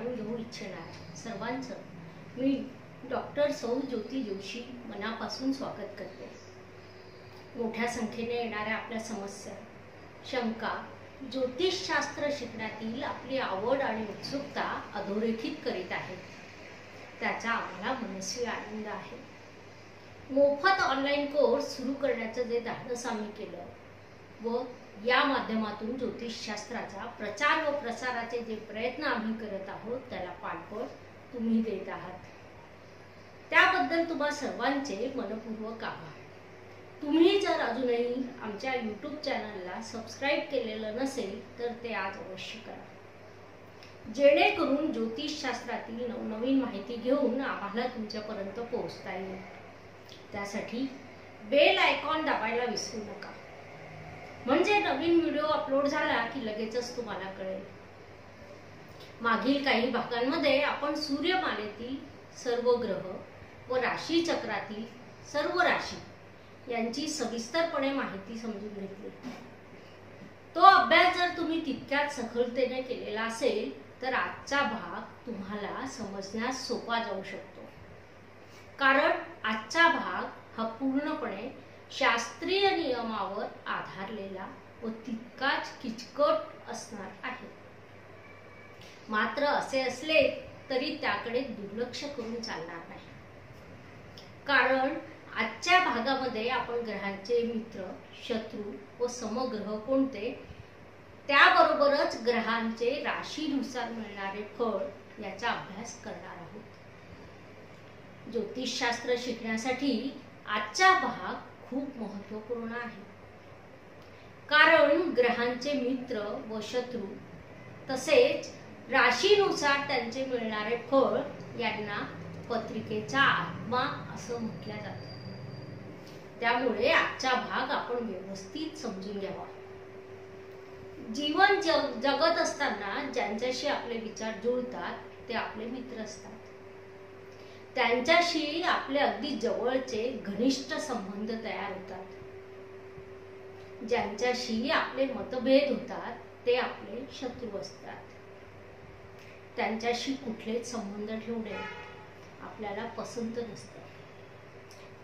जाणून घेऊ इच्छिणाऱ्या सर्वांचं. मी डॉक्टर सौ ज्योती जोशी मनापासून स्वागत करते. मोठ्या संख्येने येणाऱ्या आपल्या समस्या शंका ज्योतिषशास्त्र शिकण्यातील आपली आवड आणि उत्सुकता अधोरेखित करीत आहे. त्याचा आम्हाला मनस्वी आनंद आहे. मोफत ऑनलाईन कोर्स सुरू करण्याचं जे धाडस आम्ही केलं व या माध्यमातून ज्योतिषशास्त्राचा प्रचार व प्रसाराचे जे प्रयत्न आम्ही करत आहोत त्याला पाठबळ तुम्ही देत आहात. त्याबद्दल तुम्हा सर्वांचे मनपूर्वक आभार. तुम्ही जर अजूनही आमच्या यूट्यूब चॅनलला सबस्क्राईब केलेलं नसेल तर ते आज अवश्य करा. जेणेकरून ज्योतिषशास्त्रातील नवनवीन माहिती घेऊन आम्हाला तुमच्यापर्यंत पोहोचता येईल. त्यासाठी बेल आयकॉन दाबायला विसरू नका. म्हणजे नवीन व्हिडिओ अपलोड झाला की लगेचच तुम्हाला कळेल. मागील काही भागांमध्ये आपण सूर्यमालेतील सर्व ग्रह व राशी चक्रातील सर्व राशी यांची सविस्तरपणे माहिती समजून घेतली. तो अभ्यास जर तुम्ही तितक्याच सखलतेने केलेला असेल तर आजचा भाग तुम्हाला समजण्यास सोपा जाऊ शकतो. कारण आजचा भाग हा पूर्णपणे शास्त्रीय नियमावर आधारलेला व तितकाच किचकट असणार आहे. मात्र असे असले तरी त्याकडे दुर्लक्ष करून चालणार नाही. कारण आजच्या भागामध्ये आपण ग्रहांचे मित्र शत्रू व समग्रह कोणते त्याबरोबरच ग्रहांचे राशीनुसार मिळणारे फळ याचा अभ्यास करणार आहोत. ज्योतिषशास्त्र शिकण्यासाठी आजचा भाग खूप महत्त्वपूर्ण आहे. कारण ग्रहांचे मित्र व शत्रू तसेच राशीनुसार त्यांचे मिळणारे फळ यांना पत्रिकेचा आत्मा असं म्हटलं जातं. त्यामुळे आजचा भाग आपण व्यवस्थित समजून घ्यावा. जीवन जग जगत असताना ज्यांच्याशी आपले विचार जुळतात ते आपले मित्र असतात. त्यांच्याशी आपले अगदी जवळचे घनिष्ठ संबंध तयार होतात. ज्यांच्याशी आपले मतभेद होतात ते आपले शत्रू असतात. त्यांच्याशी कुठलेच संबंध ठेवणे आपल्याला पसंत नसतं.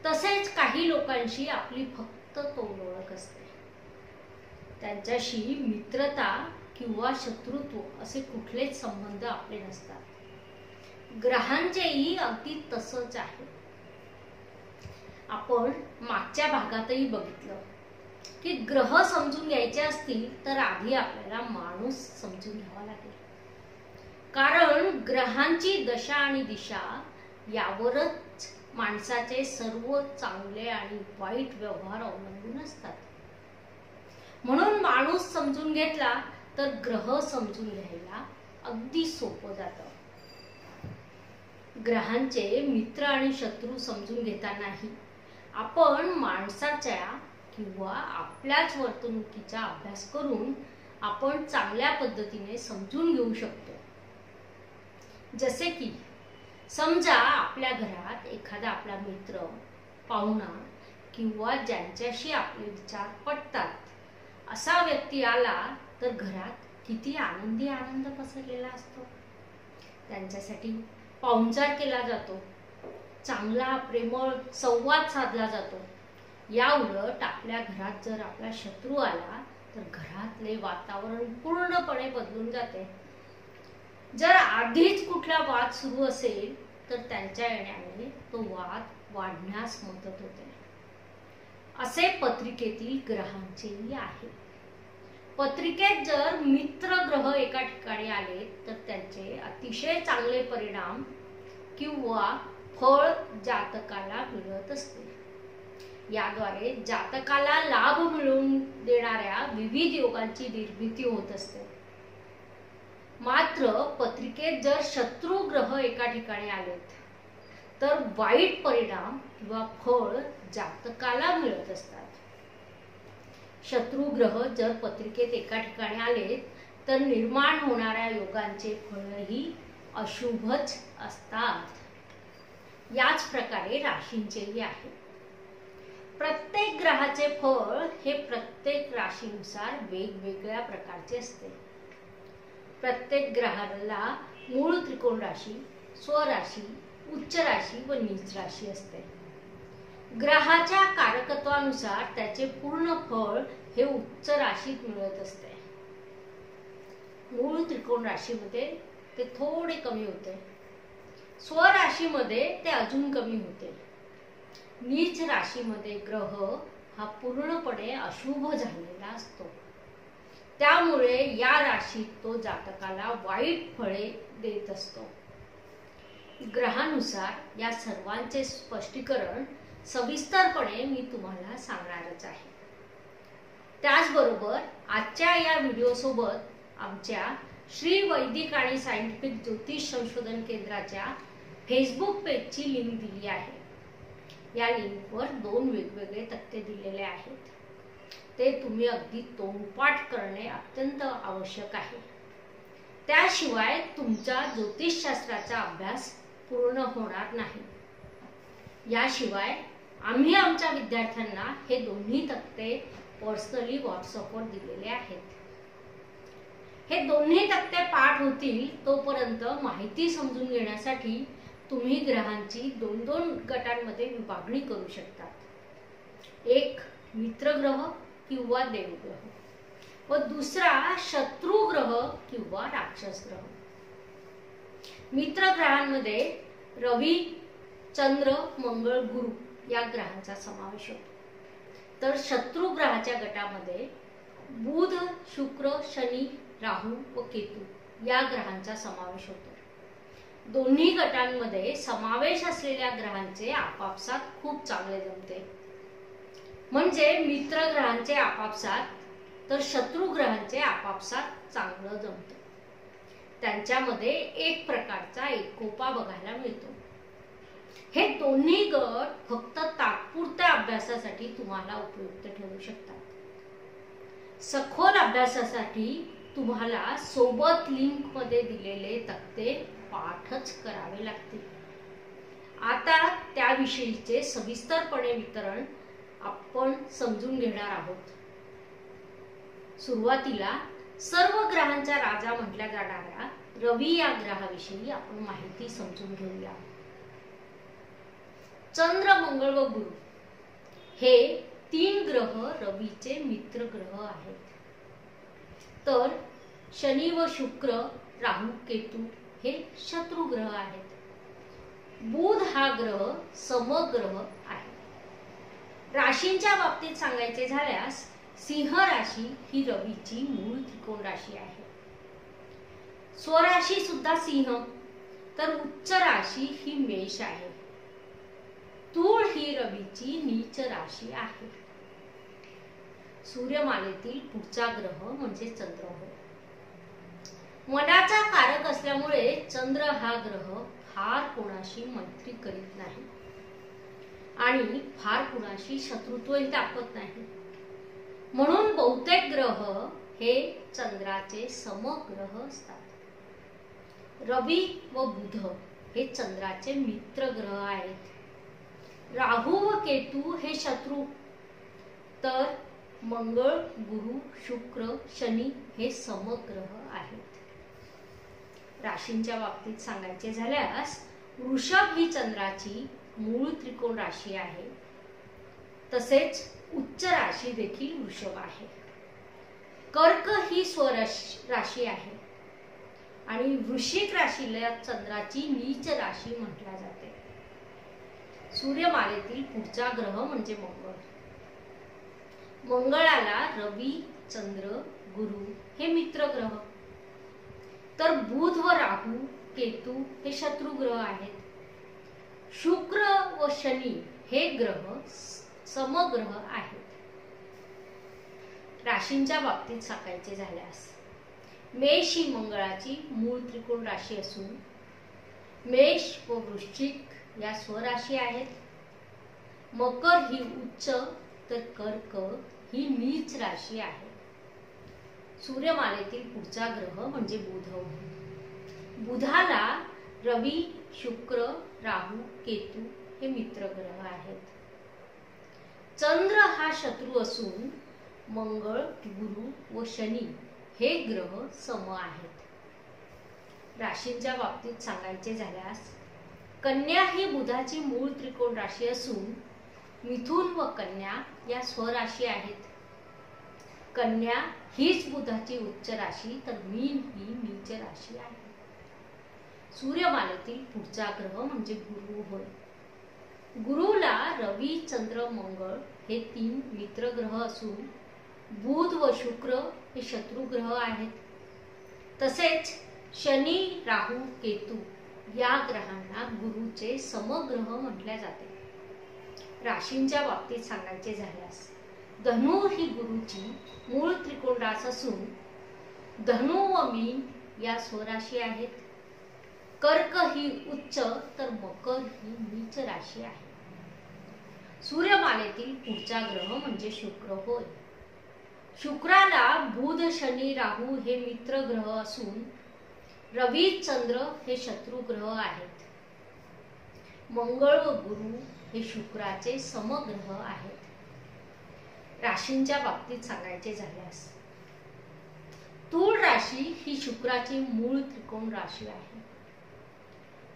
तसेच काही लोकांशी आपली फक्त तोंड ओळख असते. त्यांच्याशी मित्रता किंवा शत्रुत्व असे कुठलेच संबंध आपले नसतात. ग्रहांचेही अगदी तसंच आहे. आपण मागच्या भागातही बघितलं की ग्रह समजून घ्यायचे असतील तर आधी आपल्याला माणूस समजून घ्यावा लागेल. कारण ग्रहांची दशा आणि दिशा यावरच माणसाचे सर्व चांगले आणि वाईट व्यवहार अवलंबून असतात. म्हणून माणूस समजून घेतला तर ग्रह समजून घ्यायला अगदी सोपं जातं. ग्रहांचे मित्र आणि शत्रू समजून घेतानाही आपण माणसाच्या किंवा आपल्याच वर्तणुकीचा अभ्यास करून आपण चांगल्या पद्धतीने समजून घेऊ शकतो. जसे की समजा आपल्या घरात एखादा आपला मित्र पाहुणा किंवा ज्यांच्याशी आपले विचार पटतात असा व्यक्ती आला तर घरात किती आनंदी आनंद पसरलेला असतो. त्यांच्यासाठी पाहुणचार केला जातो. चांगला प्रेमळ संवाद साधला जातो. या उलट आपल्या घरात जर आपला शत्रू आला तर घरातले वातावरण पूर्णपणे बदलून जाते. जर आधीच कुठला वाद सुरू असेल तर त्यांच्या येण्याने तो वाद वाढण्यास मदत होते. असे पत्रिकेतील ग्रहांचेही आहे. पत्रिकेत जर मित्र ग्रह एका ठिकाणी आले तर त्यांचे अतिशय चांगले परिणाम किंवा फळ जातकाला मिळत असते. याद्वारे जातकाला लाभ मिळवून देणाऱ्या विविध योगांची निर्मिती होत असते. मात्र पत्रिकेत जर शत्रू ग्रह एका ठिकाणी आलेत तर वाईट परिणाम किंवा फळ जातकाला मिळत असतात. शत्रू ग्रह जर पत्रिकेत एका ठिकाणी आले तर निर्माण होणाऱ्या योगांचे फळही अशुभच असतात. याच प्रकारे राशींचेही आहे. प्रत्येक ग्रहाचे फळ हे प्रत्येक राशीनुसार वेगवेगळ्या प्रकारचे असते. प्रत्येक ग्रहाला मूळ त्रिकोण राशी स्वराशी उच्च राशी व नीच राशी असते. ग्रहाच्या कारकत्वानुसार त्याचे पूर्ण फळ हे उच्च राशीत मिळत असते. मूळ त्रिकोण राशीमध्ये ते थोडे कमी होते. स्वराशीमध्ये ते अजून कमी होते. नीच राशीमध्ये ग्रह हा पूर्णपणे अशुभ झालेला असतो. त्यामुळे या राशीत तो जातकाला वाईट फळे देत असतो. ग्रहानुसार या सर्वांचे स्पष्टीकरण सविस्तरपणे मी तुम्हाला सांगणारच आहे. त्याचबरोबर आजच्या या व्हिडिओसोबत आमच्या श्री वैदिक आणि सायंटिफिक ज्योतिष संशोधन केंद्राच्या फेसबुक पेजची लिंक दिली आहे. या लिंकवर दोन वेगवेगळे तक्ते दिलेले आहेत. ते तुम्ही अगदी तोंडपाठ करणे अत्यंत आवश्यक आहे. त्याशिवाय तुमचा ज्योतिषशास्त्राचा अभ्यास पूर्ण होणार नाही. याशिवाय आम्ही आमच्या विद्यार्थ्यांना हे दोन्ही तक्ते पर्सनली व्हॉट्सअपवर दिलेले आहेत. हे दोन्ही तक्ते पाठ होतील तोपर्यंत माहिती समजून घेण्यासाठी तुम्ही ग्रहांची दोन दोन गटांमध्ये विभागणी करू शकतात एक मित्रग्रह किंवा देवग्रह व दुसरा शत्रुग्रह किंवा राक्षस ग्रह मित्र ग्रहांमध्ये रवी चंद्र मंगळ गुरु या ग्रहांचा समावेश होतो. तर शत्रू ग्रहाच्या गटामध्ये बुध शुक्र शनी राहू व केतू या ग्रहांचा समावेश होतो. दोन्ही गटांमध्ये समावेश असलेल्या ग्रहांचे आपापसात खूप चांगले जमते. म्हणजे मित्र ग्रहांचे आपापसात तर शत्रू ग्रहांचे आपापसात चांगलं जमत. त्यांच्यामध्ये एक प्रकारचा एकोपा बघायला मिळतो. हे दोन्ही गट फक्त तात्पुरत्या अभ्यासासाठी तुम्हाला उपयुक्त ठरू शकतात. सखोल अभ्यासासाठी तुम्हाला सोबत लिंकमध्ये दिलेले तक्ते पाठच करावे लागतील. आता त्याविषयीचे सविस्तरपणे वितरण आपण समजून घेणार आहोत. सुरुवातीला सर्व ग्रहांचा राजा म्हटल्या जाणाऱ्या रवी या ग्रहाविषयी आपण माहिती समजून घेऊया. चंद्र मंगळ व गुरु. हे तीन ग्रह रवीचे मित्र ग्रह आहेत. तर शनी व शुक्र राहू केतू हे शत्रू ग्रह आहेत. बुध हा ग्रह समग्रह आहे. राशींच्या बाबतीत सांगायचे झाल्यास सिंह राशी ही रवीची मूळ त्रिकोण राशी आहे. स्वराशी सुद्धा सिंह तर उच्च राशी ही मेष आहे. तूळ ही रवीची नीच राशी आहे. सूर्यमालेतील पुढचा ग्रह म्हणजे चंद्र होय. मनाचा कारक असल्यामुळे चंद्र हा ग्रह फार कोणाशी मैत्री करीत नाही. आणि फार कुणाशी शत्रुत्वही दाखवत नाही. म्हणून बहुतेक ग्रह हे चंद्राचे समग्रह असतात. रवी व बुध हे चंद्राचे मित्र ग्रह आहेत. राहू व केतू हे शत्रू. तर मंगळ गुरु शुक्र शनी हे समग्रह आहेत. राशींच्या बाबतीत सांगायचे झाल्यास वृषभ ही चंद्राची मूळ त्रिकोण राशी आहे. तसेच उच्च राशी देखील वृषभ आहे. कर्क ही स्वराशी आहे. आणि वृश्चिक राशीला चंद्राची नीच राशी म्हटल्या जाते. सूर्यमालेतील पुढचा ग्रह म्हणजे मंगळ. मंगळाला रवी चंद्र गुरु हे मित्र ग्रह. तर बुध व राहू केतू हे शत्रू ग्रह आहेत. शुक्र व शनी हे ग्रह समग्रह आहेत. राशींच्या बाबतीत सांगायचे झाल्यास मेष ही मंगळाची मूळ त्रिकोण राशी असून मेष व वृश्चिक या स्वराशी आहेत. मकर ही उच्च तर कर्क ही नीच राशी आहे. सूर्यमालेतील पुढचा ग्रह म्हणजे बुध. बुधाला रवी शुक्र राहू केतू हे मित्र ग्रह आहेत. चंद्र हा शत्रू असून मंगळ गुरु व शनी हे ग्रह सम आहेत. राशींच्या बाबतीत सांगायचे झाल्यास कन्या ही बुधाची मूळ त्रिकोण राशी असून मिथुन व कन्या या स्वराशी आहेत. कन्या हीच बुधाची उच्च राशी तर मीन ही नीच राशी आहे. सूर्यमालेतील पुढचा ग्रह म्हणजे गुरु होय. गुरुला रवी चंद्र मंगळ हे तीन मित्र ग्रह असून बुध व शुक्र हे शत्रू ग्रह आहेत. तसेच शनी राहू केतू या ग्रहांना गुरुचे समग्रह म्हटले जाते. राशींच्या बाबतीत सांगायचे झाल्यास धनु ही गुरुची मूळ त्रिकोण रास असून धनु व मीन या स्वराशी आहेत. कर्क ही उच्च तर मकर ही नीच राशी आहे. सूर्यमालेतील पुढचा ग्रह म्हणजे शुक्र होय. शुक्राला बुध शनी राहू हे मित्र ग्रह असून रवी चंद्र हे शत्रुग्रह आहेत. मंगळ व गुरु हे शुक्राचे समग्रह आहेत. राशींच्या बाबतीत सांगायचे झाल्यास तूळ राशी ही शुक्राची मूळ त्रिकोण राशी आहे.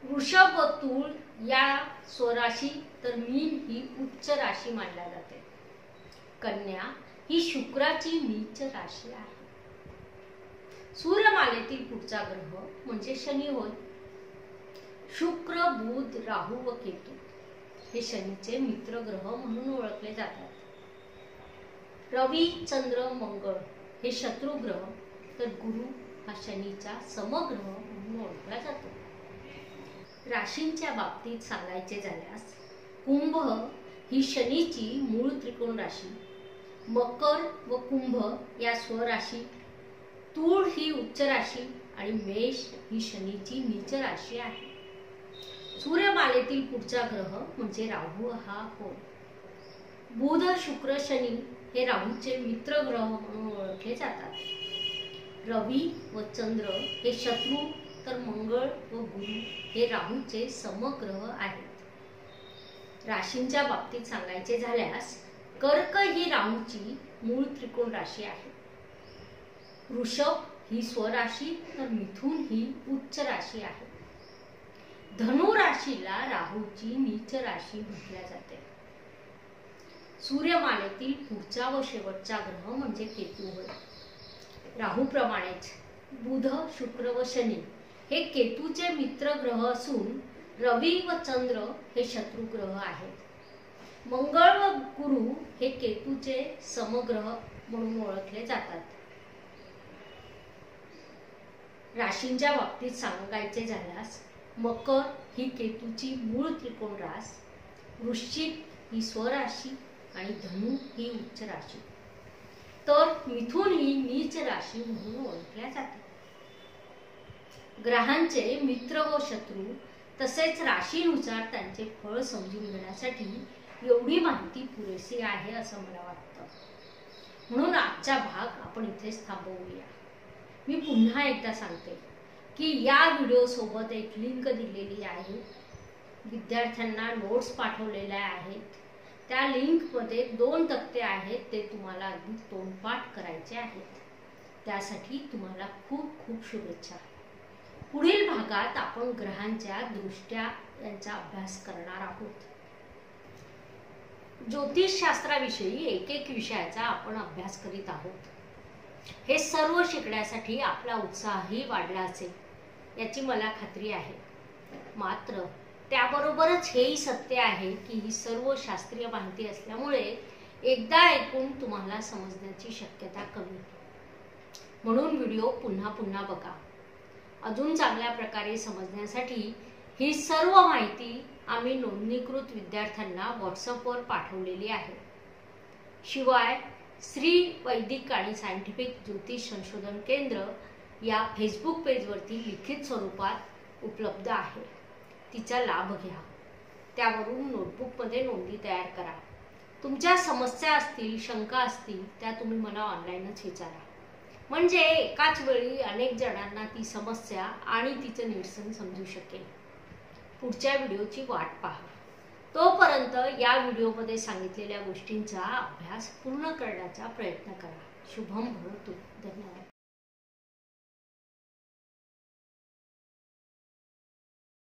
वृषभ व तूळ या स्वराशी तर मीन ही उच्च राशी मानल्या जाते. कन्या ही शुक्राची नीच राशी आहे. सूर्यमालेतील पुढचा ग्रह म्हणजे शनी होय. शुक्र बुध राहू व केतू हे शनीचे मित्र ग्रह म्हणून ओळखले जातात. रवी चंद्र मंगळ हे शत्रू ग्रह तर गुरु हा शनीचा समग्रह म्हणून ओळखला जातो. राशींच्या बाबतीत सांगायचे झाल्यास कुंभ ही शनीची मूळ त्रिकोण राशी मकर व कुंभ या स्वराशी तूळ ही उच्च राशी आणि मेष ही शनीची नीच राशी आहे. सूर्यमालेतील पुढचा ग्रह म्हणजे राहू हा हो बुध शुक्र शनी हे राहूचे मित्र ग्रह म्हणून ओळखले जातात. रवी व चंद्र हे शत्रू तर मंगळ व गुरु हे राहूचे समग्रह आहेत. राशींच्या बाबतीत सांगायचे झाल्यास कर्क ही राहूची मूळ त्रिकोण राशी आहे. वृषभ ही स्वराशी तर मिथुन ही उच्च राशी आहे. धनु राशीला राहूची नीच राशी म्हटल्या जाते. सूर्यमालेतील पुढचा व शेवटचा ग्रह म्हणजे केतू होय. राहूप्रमाणेच बुध शुक्र व शनी हे केतूचे मित्र ग्रह असून रवी व चंद्र हे शत्रू ग्रह आहेत. मंगळ व गुरु हे केतूचे समग्रह म्हणून ओळखले जातात. राशींच्या बाबतीत सांगायचे झाल्यास मकर ही केतूची मूळ त्रिकोण रास वृश्चिक ही स्वराशी आणि धनु ही उच्च राशी. तर मिथुन ही नीच राशी म्हणून ओळखल्या जाते. ग्रहांचे मित्र व शत्रू तसेच राशीनुसार त्यांचे फळ समजून घेण्यासाठी एवढी माहिती पुरेशी आहे असं मला वाटतं. म्हणून आजचा भाग आपण इथेच थांबवूया. मी पुन्हा एकदा सांगते की या व्हिडिओ सोबत एक लिंक दिलेली आहे. विद्यार्थ्यांना नोट्स पाठवलेल्या आहेत. त्या लिंकमध्ये दोन तक्ते आहेत ते तुम्हाला अगदी तोंडपाठ करायचे आहेत. त्यासाठी तुम्हाला खूप खूप शुभेच्छा. पुढील भागात आपण ग्रहांच्या दृष्ट्या यांचा अभ्यास करणार आहोत. ज्योतिषशास्त्राविषयी एक एक विषयाचा आपण अभ्यास करीत आहोत. हे सर्व शिकण्यासाठी आपला उत्साहही वाढला असेल याची मला खात्री आहे. मात्र त्याबरोबरच हेही सत्य आहे की ही सर्व शास्त्रीय माहिती असल्यामुळे एकदा ऐकून तुम्हाला समजण्याची शक्यता कमी. म्हणून व्हिडिओ पुन्हा पुन्हा बघा. अजून चांगल्या प्रकारे समजण्यासाठी ही सर्व माहिती आम्ही नोंदणीकृत विद्यार्थ्यांना व्हॉट्सअपवर पाठवलेली आहे. शिवाय श्री वैदिक आणि सायंटिफिक ज्योतिष संशोधन केंद्र या फेसबुक पेजवरती लिखित स्वरूपात उपलब्ध आहे. तिचा लाभ घ्या. त्यावरून नोटबुकमध्ये नोंदी तयार करा. तुमच्या समस्या असतील शंका असतील त्या तुम्ही मला ऑनलाईनच विचारा. म्हणजे एकाच वेळी अनेक जणांना ती समस्या आणि तिचं निरसन समजू शकेल. पुढच्या व्हिडिओची वाट पहा. तोपर्यंत या व्हिडिओमध्ये सांगितलेल्या गोष्टींचा अभ्यास पूर्ण करण्याचा प्रयत्न करा. शुभम भवतु धन्यवाद.